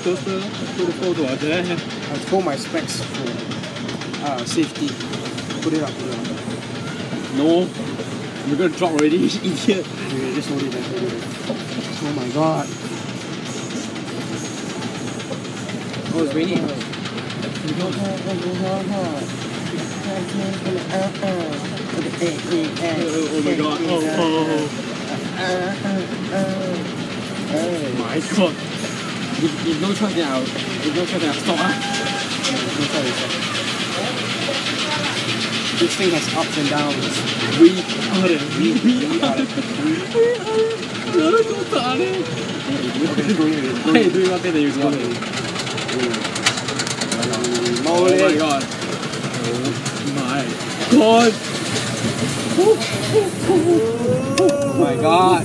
coaster. Put the photo out there. I pull my specs for uh, safety. Put it up, put it up. No. You're gonna drop already, idiot. Okay, just hold it there, hold it there. Oh my god. Oh, it's raining. Oh, oh my god. Oh, oh, oh. Oh my god. If, if no then I'll, if no then I'll stop. Sorry. This thing has ups and downs. We are the We, we are. You're so tired. Okay, it's going, it's Hey, going. doing one thing that you're doing. Mm. Oh my god. Oh my god. Oh my god.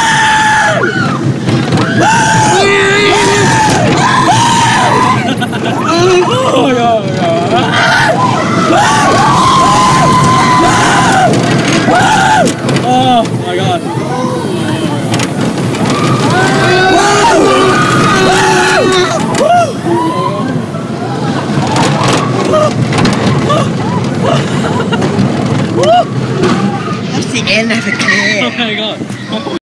the end of a clip. Oh my god.